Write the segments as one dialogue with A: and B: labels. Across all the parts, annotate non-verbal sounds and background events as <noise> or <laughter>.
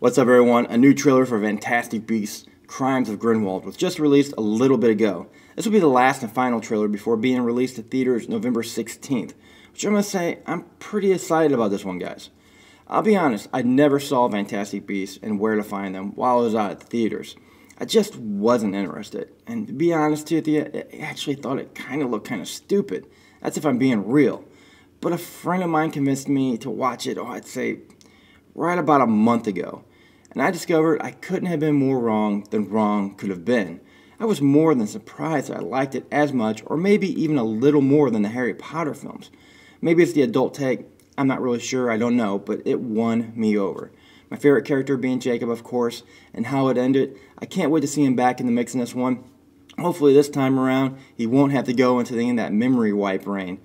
A: What's up, everyone? A new trailer for Fantastic Beasts Crimes of Grindelwald was just released a little bit ago. This will be the last and final trailer before being released to theaters November 16th, which going to say I'm pretty excited about this one, guys. I'll be honest, I never saw Fantastic Beasts and where to find them while I was out at the theaters. I just wasn't interested, and to be honest with you, I actually thought it kind of looked kind of stupid. That's if I'm being real. But a friend of mine convinced me to watch it, oh, I'd say right about a month ago and I discovered I couldn't have been more wrong than wrong could have been. I was more than surprised that I liked it as much, or maybe even a little more than the Harry Potter films. Maybe it's the adult take, I'm not really sure, I don't know, but it won me over. My favorite character being Jacob, of course, and how it ended. I can't wait to see him back in the mix in this one. Hopefully, this time around, he won't have to go into the, that memory wipe rain.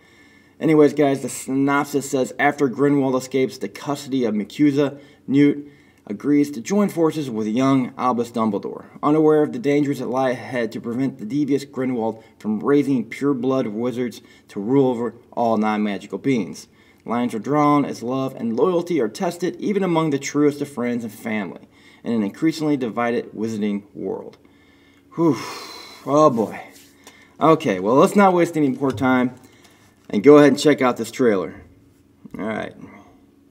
A: Anyways, guys, the synopsis says after Grindelwald escapes the custody of MACUSA, Newt agrees to join forces with young Albus Dumbledore, unaware of the dangers that lie ahead to prevent the devious Grindelwald from raising pure-blood wizards to rule over all non-magical beings. Lines are drawn as love and loyalty are tested even among the truest of friends and family in an increasingly divided wizarding world. Whew. Oh boy. Okay, well, let's not waste any more time and go ahead and check out this trailer. Alright,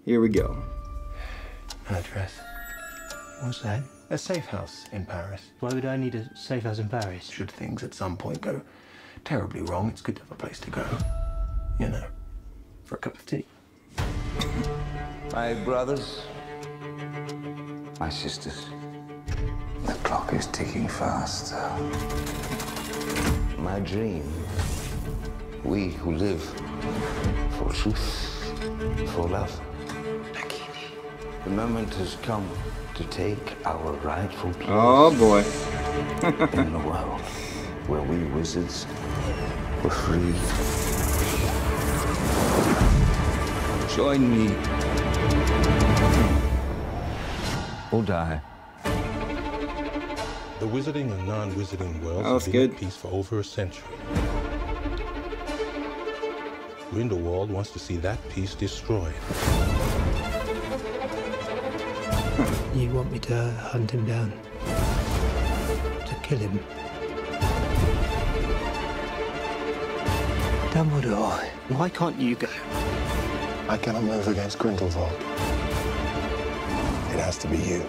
A: here we go.
B: Address. What's that? A safe house in Paris.
C: Why would I need a safe house in Paris?
B: Should things at some point go terribly wrong, it's good to have a place to go. You know, for a cup of tea.
D: My brothers, my sisters, the clock is ticking fast. My dream, we who live for truth, for love. The moment has come to take our rightful place.
A: Oh boy. <laughs>
D: in the world where we wizards were free. Join me. Or die.
E: The wizarding and non-wizarding worlds
A: Oh,
E: have been
A: good.
E: at peace for over a century. Grindelwald wants to see that peace destroyed. Hmm.
C: You want me to hunt him down? To kill him? Dumbledore, why can't you go?
F: I cannot move against Grindelwald. It has to be you.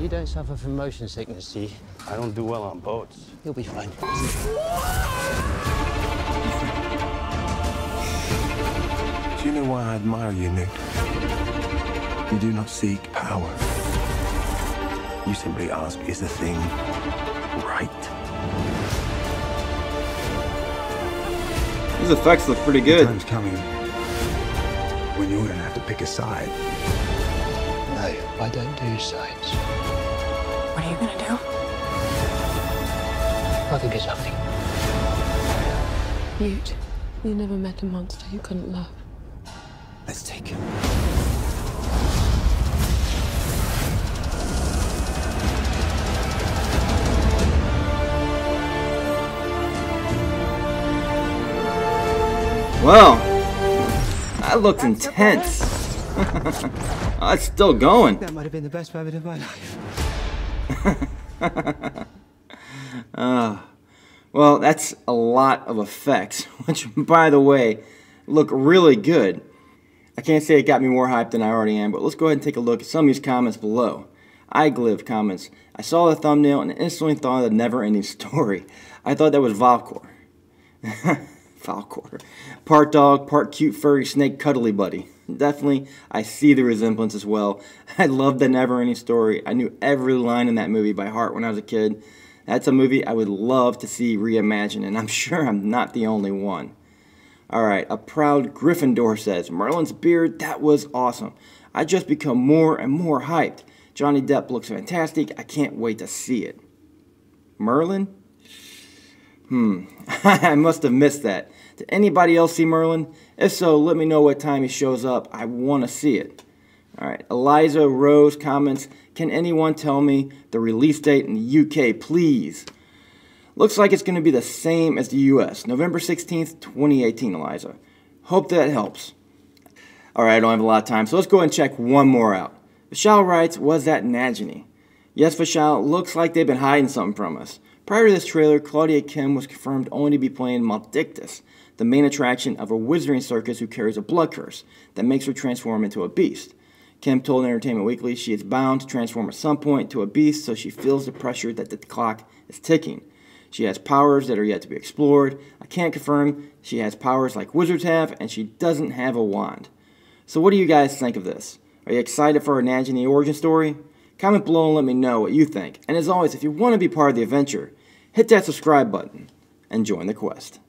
C: You don't suffer from motion sickness, do you?
F: I don't do well on boats.
C: You'll be fine.
F: Do you know why I admire you, Newt? You do not seek power. You simply ask, is the thing right?
A: These effects look pretty
F: The
A: good.
F: time's coming when you're gonna have to pick a side.
C: No, I don't do sides.
G: What are you gonna do?
C: I think it's something.
G: Newt, you never met a monster you couldn't love.
F: Let's take him.
A: Well, that looks intense. <laughs> oh, it's still going.
C: That might have been the best moment of my life. <laughs>
A: Ah, well, that's a lot of effects, <laughs> which, by the way, look really good. I can't say it got me more hyped than I already am, but let's go ahead and take a look at some of these comments below. iGliv comments, I saw the thumbnail and instantly thought of the never-ending <laughs> story. I thought that was Valcor. <laughs> Falcor. Part dog, part cute furry snake cuddly buddy. Definitely, I see the resemblance as well. <laughs> I love the never ending story. I knew every line in that movie by heart when I was a kid. That's a movie I would love to see reimagined, and I'm sure I'm not the only one. Alright, a proud Gryffindor says, Merlin's beard, that was awesome. I just become more and more hyped. Johnny Depp looks fantastic. I can't wait to see it. Merlin? Hmm, <laughs> I must have missed that. Did anybody else see Merlin? If so, let me know what time he shows up. I want to see it. Alright, Eliza Rose comments, Can anyone tell me the release date in the UK, please? Looks like it's going to be the same as the US, November 16th, 2018, Eliza. Hope that helps. Alright, I don't have a lot of time, so let's go and check one more out. Vishal writes, Was that Nagini? Yes, Vishal, looks like they've been hiding something from us. Prior to this trailer, Claudia Kim was confirmed only to be playing Maledictus, the main attraction of a wizarding circus who carries a blood curse that makes her transform into a beast. Kim told Entertainment Weekly she is bound to transform at some point to a beast so she feels the pressure that the clock is ticking. She has powers that are yet to be explored. I can't confirm she has powers like wizards have, and she doesn't have a wand. So what do you guys think of this? Are you excited for our Nagini origin story? Comment below and let me know what you think. And as always, if you want to be part of the adventure, hit that subscribe button and join the quest.